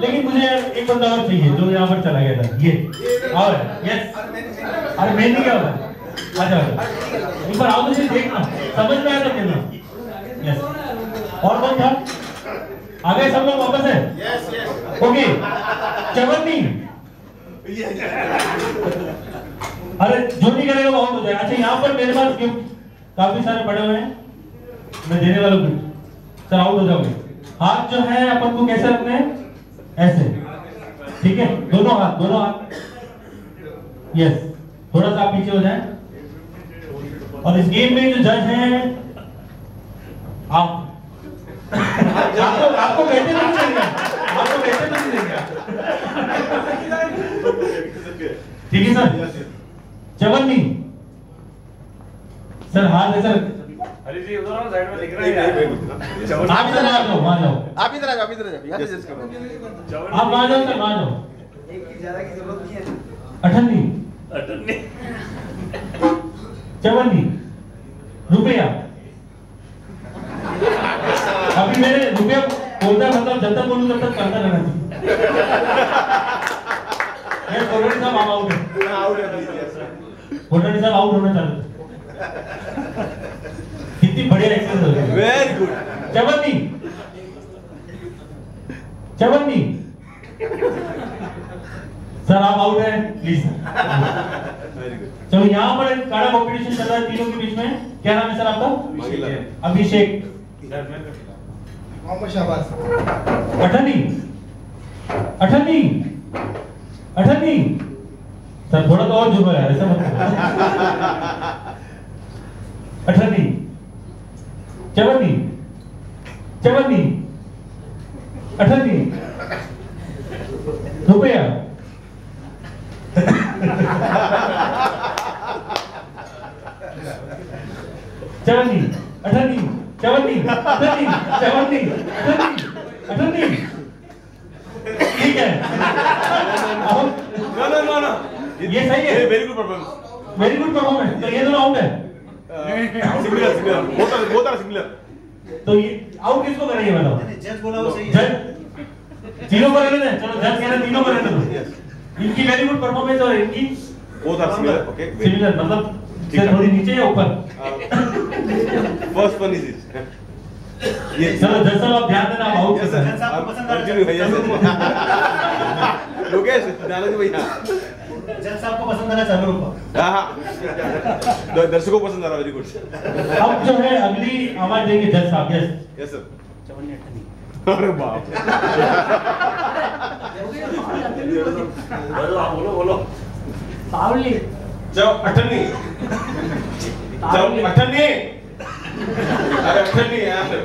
लेकिन मुझे एक बंदा और चाहिए, जो यहाँ पर चला गया था। ये। और यस अरे मैं नहीं क्या हुआ? अच्छा एक बार आओ तो सही देखना। समझ में आया था खेलना। यस और कौन था? आ गए सब लोग वापस है? ओके चवन्नी अरे, जो नहीं करेगा वो आउट हो जाएगा। अच्छा यहाँ पर मेरे पास गिफ्ट काफ़ी सारे पड़े हुए हैं। मैं देने वाला गिफ्ट सर आउट हो जाओगे। हाथ जो है अपन को कैसे रखने हैं? ऐसे। ठीक है? दोनों हाथ दोनों हाथ। यस थोड़ा सा पीछे हो जाए। और इस गेम में जो जज हैं आप। आपको आपको कहते नहीं देंगे आपको कहते नहीं देंगे ठीक है सर? चवन्नी सर हाथ ऐसा हरी जी उधर आओ साइड में दिख रहा है आप इधर आ जाओ वहाँ जाओ आप इधर आ जाओ आप इधर आ जाओ यहाँ से जज करो। आप वहाँ जाओ सर वहाँ जाओ अठन्नी। अटन्नी चवन्नी। रुपया। अभी मैंने रुपया बोलता मतलब जब तक बोलूँ तब तक करता रहना चाहिए। मैं कोलोनी साहब आउट है। आउट है कोलोनी साहब आउट होना चालू कितनी बढ़िया एक्सरसाइज हो रही है। वेरी गुड चवन्नी। चवन्नी। सर आप आउट हैं प्लीज़ वेरी गुड चलो यहाँ पर एक कड़ा कॉम्पिटिशन चल रहा है तीनों के बीच में। क्या नाम है सर आपका? अभिषेक। मोहम्मद शहबाज। अठनी अठन्नी। अठन्नी। सर थोड़ा तो और झुको यार ऐसा मत करो। चवन्नी। चवन्नी। अठन्नी। रुपया। चवन्नी। अठन्नी। चवन्नी। अठन्नी। चवन्नी। अठन्नी। अठन्नी। ठीक है। नो नो नो नो ये सही है। Very good performance very good performance तो ये दोनों आउट है। Similar similar both are both are similar तो ये आउट किसको करेंगे बताओ? जज बोला वो सही जज तीनों को रहने चलो जज कह रहे तीनों को रहने दो इनकी वेरी गुड परफॉर्मेंस और इनकी both are similar okay similar मतलब से थोड़ी नीचे या ऊपर? फ़र्स्ट वन इज़ इट ये चलो जज साहब आप ध्यान देना आउट यस साहब पसंद आ रहा है। लोकेश दादाजी भैया जज साहब को पसंद आना चालू हाँ। हाँ दर्शकों को पसंद आ रहा वेरी गुड अब जो है अगली आवाज़ देंगे जज साहब यस यस सर अरे बाप बोलो बोलो बोलो पावली। जाओ अठन्नी। जाओ अठन्नी। अरे अठन्नी यार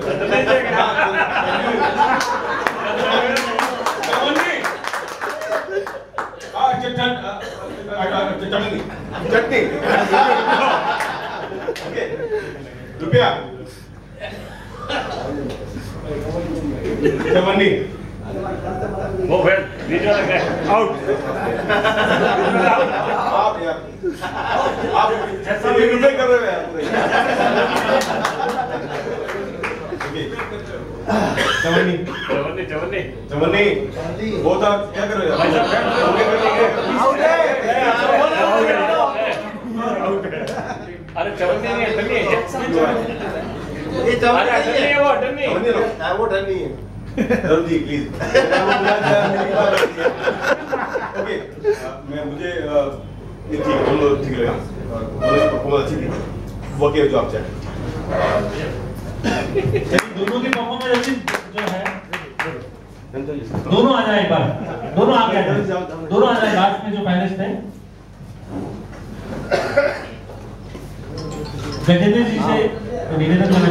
चवन्नी आ चटन चटनी चटनी ओके रुपया चवन्नी वो फिर नीचे लग गए आउट आप यार। आप ये रुपये कर रहे हो चवन्नी चवन्नी चवन्नी चवन्नी वो था क्या कर रहे हो भाई साहब ओके, ओके, ओके। अरे चवन्नी नहीं अटन्नी है अरे अटन्नी है वो अटन्नी चवन्नी लो है वो डर नहीं है। धर्म जी प्लीज़ ओके मैं मुझे ये ठीक दोनों ठीक लगा और दोनों की परफॉर्मेंस अच्छी थी वो क्या जो आप चाहें दोनों की परफॉर्मेंस अच्छी जो है दोनों आ जाए एक बार। दोनों आ जाए दोनों आ जाए लास्ट में जो फाइनलिस्ट थे। गजेंद्र जी से निवेदन करना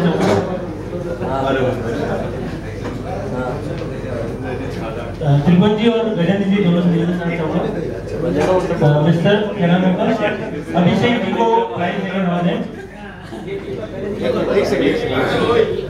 त्रिभुवन जी और गजेंद्र जी दोनों से निवेदन करना चाहूँगा। मिस्टर क्या नाम है आपका अभिषेक जी को प्राइज देने एक सेकंड।